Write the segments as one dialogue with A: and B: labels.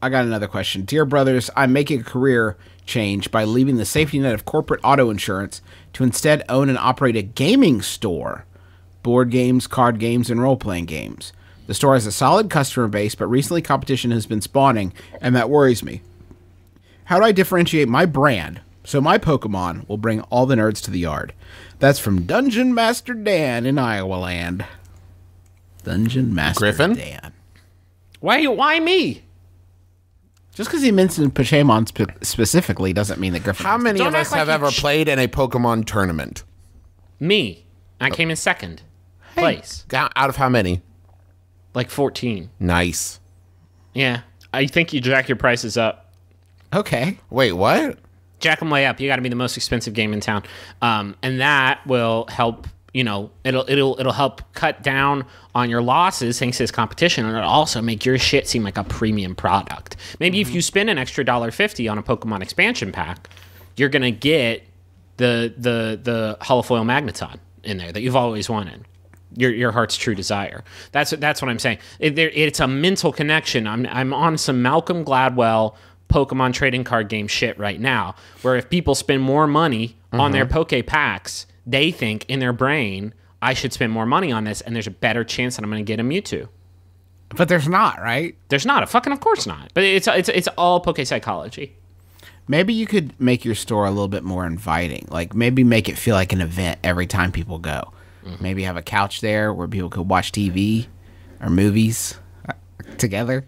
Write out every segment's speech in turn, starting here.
A: I got another question. Dear brothers, I'm making a career change by leaving the safety net of corporate auto insurance to instead own and operate a gaming store. Board games, card games, and role playing games. The store has a solid customer base, but recently competition has been spawning, and that worries me. How do I differentiate my brand so my Pokemon will bring all the nerds to the yard? That's from Dungeon Master Dan in Iowa Land. Dungeon Master
B: Griffin?
A: Dan.
C: Why? Why me?
A: Just because he mentioned Pokemon spe- specifically doesn't mean that Griffin.
B: How many of us
C: like
B: have ever played in a Pokemon tournament?
C: Me. I came in second place,
B: Out of how many?
C: like 14.
B: Nice.
C: Yeah. I think you jack your prices up.
A: Okay.
B: Wait, what?
C: Jack them way up. You got to be the most expensive game in town, um, and that will help. You know, it'll it'll it'll help cut down on your losses thanks to this competition, and it'll also make your shit seem like a premium product. Maybe if you spend an extra dollar fifty on a Pokemon expansion pack, you're gonna get the the the holofoil magneton in there that you've always wanted. Your, your heart's true desire. That's that's what I'm saying. It, there, it's a mental connection. I'm I'm on some Malcolm Gladwell Pokemon trading card game shit right now, where if people spend more money on their mm-hmm. Poke packs, they think in their brain I should spend more money on this, and there's a better chance that I'm going to get a Mewtwo.
A: But there's not, right?
C: There's not a fucking, of course not. But it's it's it's all Poke psychology.
A: Maybe you could make your store a little bit more inviting. Like maybe make it feel like an event every time people go. Maybe have a couch there where people could watch TV or movies uh, together.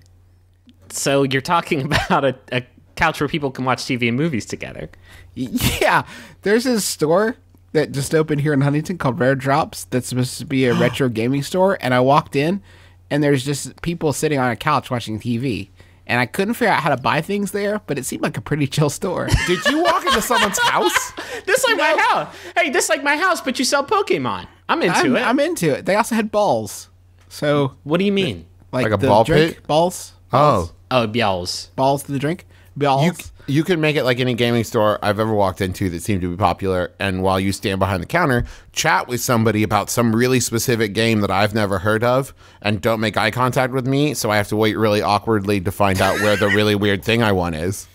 C: So you're talking about a, a couch where people can watch TV and movies together.
A: Yeah, there's this store that just opened here in Huntington called Rare Drops that's supposed to be a retro gaming store. And I walked in, and there's just people sitting on a couch watching TV. And I couldn't figure out how to buy things there, but it seemed like a pretty chill store.
B: Did you walk into someone's house?
C: This like my house. Hey, this like my house, but you sell Pokemon. I'm into
A: I'm,
C: it.
A: I'm into it. They also had balls. So,
C: what do you mean?
A: like,
B: Like a
A: the
B: ball
A: drink,
B: pit?
A: balls,
B: Oh.
C: Oh, Bjells.
A: balls to the drink, balls.
B: You, you can make it like any gaming store I've ever walked into that seemed to be popular. And while you stand behind the counter, chat with somebody about some really specific game that I've never heard of and don't make eye contact with me. So I have to wait really awkwardly to find out where the really weird thing I want is.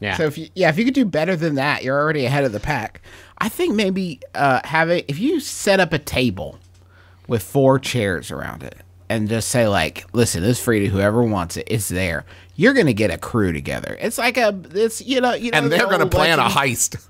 C: Yeah.
A: So if you yeah, if you could do better than that, you're already ahead of the pack. I think maybe uh, have it if you set up a table with four chairs around it and just say like, listen, this is free to whoever wants it. It's there. You're gonna get a crew together. It's like a it's you know you know
B: And they're going to
A: old
B: plan a heist.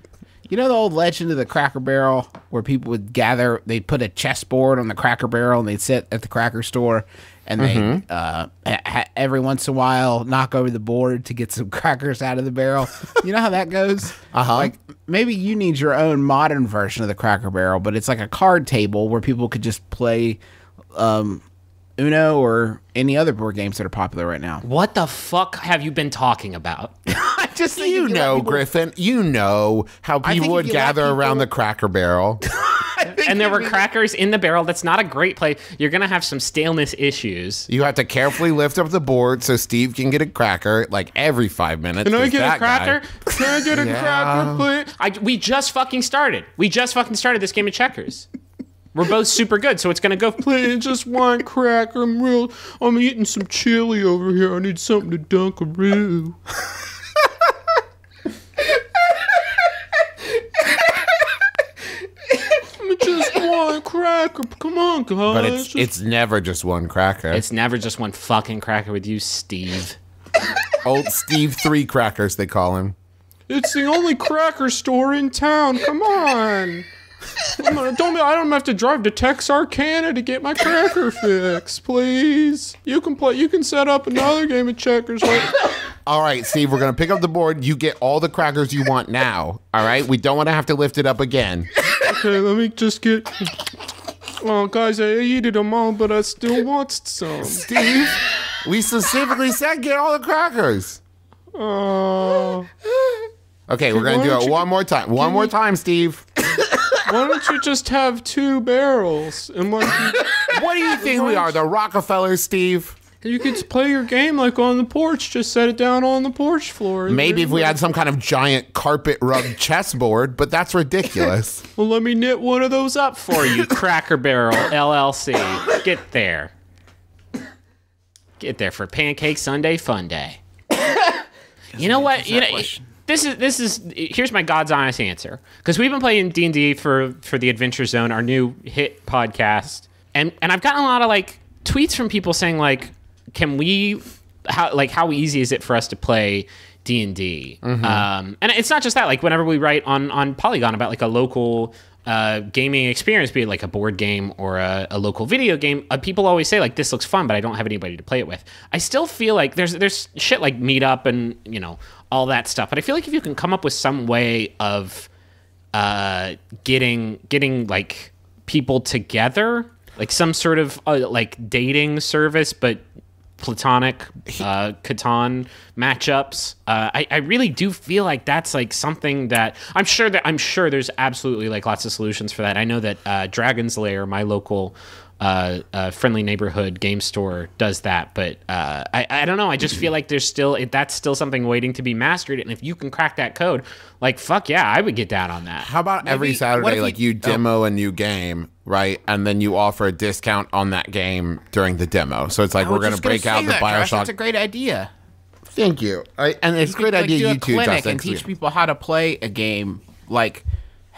A: You know the old legend of the Cracker Barrel where people would gather, they'd put a chessboard on the Cracker Barrel and they'd sit at the Cracker store and they
B: Mm-hmm.
A: uh, ha- ha- every once in a while knock over the board to get some crackers out of the barrel. you know how that goes?
B: Uh-huh.
A: Like maybe you need your own modern version of the Cracker Barrel, but it's like a card table where people could just play um, Uno or any other board games that are popular right now.
C: what the fuck have you been talking about?
A: I just think
B: You
A: if
B: know,
A: people-
B: Griffin. You know how people would
A: you let
B: gather around the Cracker Barrel.
C: and there were crackers in the barrel. That's not a great play. You're gonna have some staleness issues.
B: You have to carefully lift up the board so Steve can get a cracker like every five minutes.
C: Can I
B: There's
C: get a
B: that guy.
C: cracker? Can I get a cracker, please? I, we just fucking started. We just fucking started this game of checkers. We're both super good, so it's gonna go. Please, just one cracker. I'm real. I'm eating some chili over here. I need something to dunkaroo. just one cracker. Come on, guys.
B: But it's it's never just one cracker.
C: It's never just one fucking cracker with you, Steve.
B: Old Steve Three Crackers, they call him.
C: It's the only cracker store in town. Come on. Don't I don't have to drive to Texarkana to get my cracker fix, please. You can play. You can set up another game of checkers. Right?
B: All right, Steve, we're gonna pick up the board. You get all the crackers you want now. All right, we don't want to have to lift it up again.
C: Okay, let me just get. Oh, guys, I ate them all, but I still want some.
B: Steve, we specifically said get all the crackers.
C: Oh,
B: Okay, we're gonna do it one more time. One more time, Steve.
C: Why don't you just have two barrels and one?
B: What do you think we are, the Rockefellers, Steve?
C: You could play your game like on the porch. Just set it down on the porch floor.
B: Maybe if we had some kind of giant carpet rug chessboard, but that's ridiculous.
C: Well, let me knit one of those up for you, Cracker Barrel LLC. Get there. Get there for Pancake Sunday Fun Day. You know what? You know,
A: question.
C: This is this is here's my God's honest answer because we've been playing D and D for for the Adventure Zone, our new hit podcast, and and I've gotten a lot of like tweets from people saying like, can we how like how easy is it for us to play D and D?
A: Mm-hmm.
C: Um, and it's not just that. Like whenever we write on on Polygon about like a local uh, gaming experience, be it like a board game or a, a local video game, uh, people always say like this looks fun, but I don't have anybody to play it with. I still feel like there's there's shit like Meetup and you know all that stuff, but I feel like if you can come up with some way of uh, getting getting like people together, like some sort of uh, like dating service, but platonic uh, Catan matchups. Uh, I, I really do feel like that's like something that I'm sure that I'm sure there's absolutely like lots of solutions for that. I know that uh, Dragon's Lair, my local uh, uh, friendly neighborhood game store, does that, but uh, I, I don't know. I just feel like there's still it, that's still something waiting to be mastered, and if you can crack that code, like fuck yeah, I would get down on that.
B: How about every
A: Maybe- what
B: Saturday,
A: if
B: like
A: you-
B: you demo a new game, right? And then you offer a discount on that game during the demo. So it's like
A: I
B: we're going to
A: just gonna
B: break out the
A: that, Josh.
B: Bioshock.
A: That's a great idea.
B: Thank you. I, and it's a great
A: Like,
B: idea
A: do a
B: you too,
A: clinic
B: Justin.
A: and
B: 'cause we-
A: teach people how to play a game. Like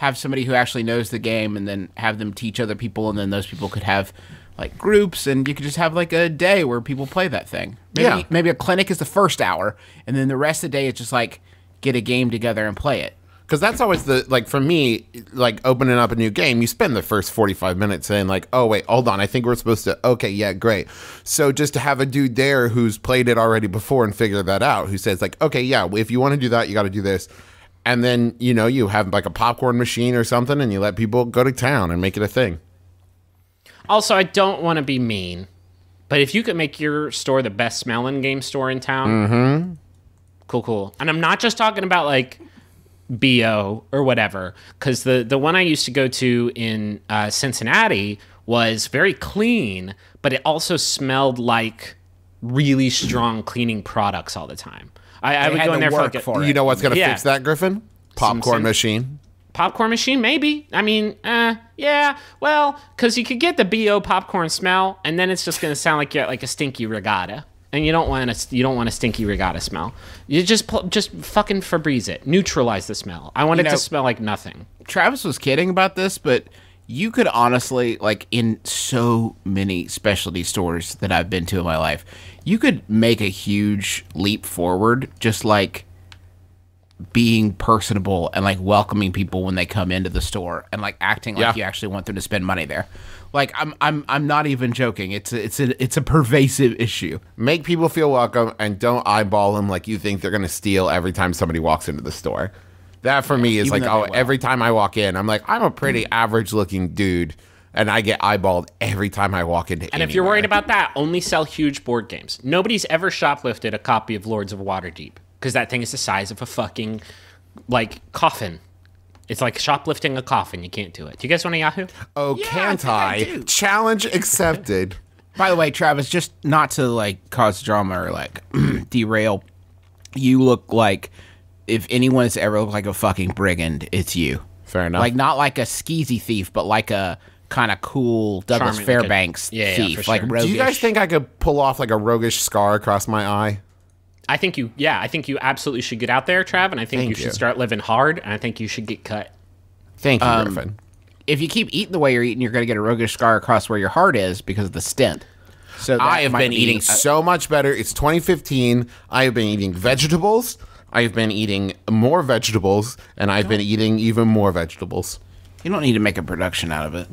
A: have somebody who actually knows the game, and then have them teach other people, and then those people could have like groups, and you could just have like a day where people play that thing. Maybe,
B: Yeah.
A: Maybe a clinic is the first hour, and then the rest of the day it's just like get a game together and play it.
B: Because that's always the like for me, like opening up a new game, you spend the first forty five minutes saying like, oh wait, hold on, I think we're supposed to. Okay, yeah, great. So just to have a dude there who's played it already before and figure that out, who says like, okay, yeah, if you want to do that, you got to do this, and then you know you have like a popcorn machine or something, and you let people go to town and make it a thing.
C: Also, I don't want to be mean, but if you could make your store the best smelling game store in town, cool, cool. And I'm not just talking about like bo or whatever, because the the one I used to go to in uh, Cincinnati was very clean, but it also smelled like really strong cleaning products all the time. I, I would go in there for like a,
A: for it.
B: You know what's gonna
C: Yeah.
B: fix that, Griffin? Popcorn
C: Sim-
B: machine.
C: popcorn machine maybe i mean uh yeah well because you could get the bo popcorn smell and then it's just going to sound like you're like a stinky regatta and you don't want a you don't want a stinky regatta smell you just just fucking febreze it neutralize the smell i want it
A: know-
C: to smell like nothing
A: Travis was kidding about this, but you could honestly, like, in so many specialty stores that I've been to in my life, you could make a huge leap forward just like being personable and like welcoming people when they come into the store and like acting like
B: Yeah.
A: you actually want them to spend money there. Like I'm I'm I'm not even joking. It's a, it's a it's a pervasive issue.
B: Make people feel welcome and don't eyeball them like you think they're gonna steal every time somebody walks into the store. That for me is like, oh,
A: they will.
B: every time I walk in, I'm like, I'm a pretty mm. average looking dude, and I get eyeballed every time I walk into.
C: and if you're worried about that only sell huge board games nobody's ever shoplifted a copy of lords of waterdeep because that thing is the size of a fucking like coffin it's like shoplifting a coffin you can't do it do you guys want a yahoo
B: oh,
A: Yeah,
B: can't
A: think I
B: I? Challenge accepted.
A: By the way, Travis, just not to like cause drama or like derail, you look like if anyone has ever looked like a fucking brigand, it's you.
B: Fair enough.
A: Like not like a skeezy thief, but like a kind of cool Douglas
C: Charming, like a-
A: Fairbanks
C: yeah, yeah,
A: thief,
C: for
A: like roguish.
B: Do you guys think I could pull off like a roguish scar across my eye?
C: I think you, yeah, I think you absolutely should get out there, Trav, and I think
B: Thank
C: you should start living hard, and I think you should get cut.
B: Thank you,
A: Um,
B: Griffin.
A: if you keep eating the way you're eating, you're going to get a roguish scar across where your heart is because of the stent. So
B: I have been
A: be
B: eating
A: a-
B: so much better. It's 2015. I have been eating vegetables. I have been eating more vegetables, and I've been eating even more vegetables.
A: you don't need to make a production out of it.